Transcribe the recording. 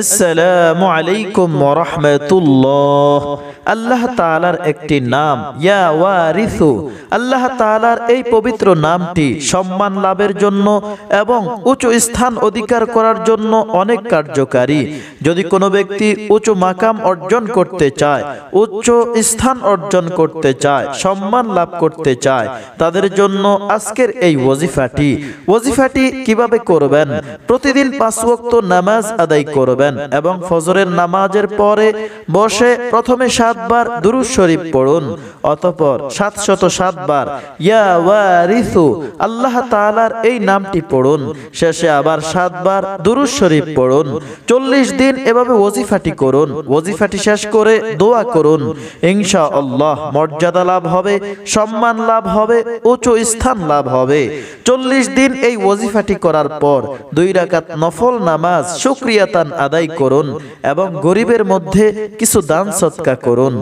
আসসালামু আলাইকুম রহমতুল্লাহ আল্লাহ তাআলার একটি নাম, ইয়া আল্লাহ তাআলার এই পবিত্র নামটি সম্মান লাভের জন্য এবং উঁচু স্থান অধিকার করার জন্য অনেক কার্যকারী। যদি কোনো ব্যক্তি উঁচু মাকাম অর্জন করতে চায়, উচ্চ স্থান অর্জন করতে চায়, সম্মান লাভ করতে চায়, তাদের জন্য আজকের এই ওজিফাটি ওজিফাটি কীভাবে করবেন? প্রতিদিন পাঁচ ওয়াক্ত নামাজ আদায় করবেন। এবং ফজরের নামাজের পরে বসে প্রথমে সাতবার দুরুদ শরীফ পড়ুন, অতঃপর সাতশত সাতবার, ইয়া ওয়ারিসু আল্লাহ তাআলার এই নামটি পড়ুন, শেষে আবার সাতবার দুরুদ শরীফ পড়ুন, চল্লিশ দিন এভাবে ওজিফাটি করুন ওজিফাটি শেষ করে দোয়া করুন ইনশা আল্লাহ মর্যাদা লাভ হবে, সম্মান লাভ হবে, উঁচু স্থান লাভ হবে, চল্লিশ দিন এই ওজিফাটি করার পর দুই রাকাত নফল নামাজ শুক্রিয়াতান আদায় করুন এবং গরিবের মধ্যে কিছু দান সৎকা করুন।